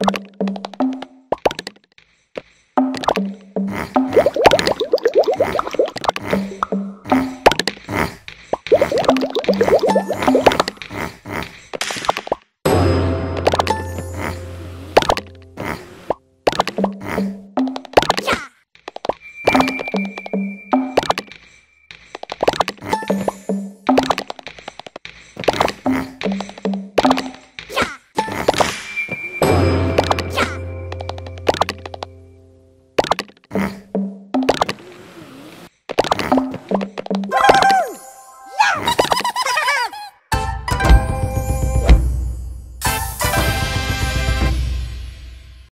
you